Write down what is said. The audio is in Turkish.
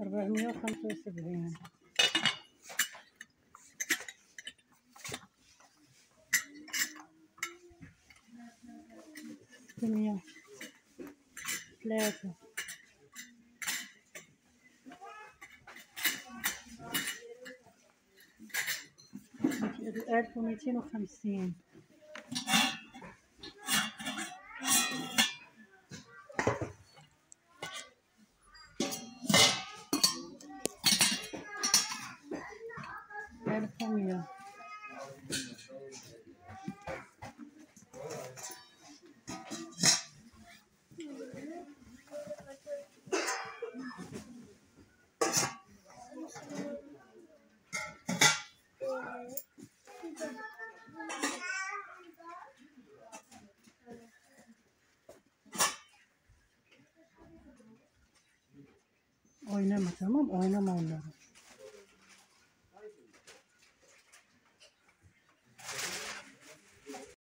أربعمية وخمسة وسبعين ستمية ثلاثة ألف ومئتين وخمسين. çıkmıyor. Oynama tamam oynama onları.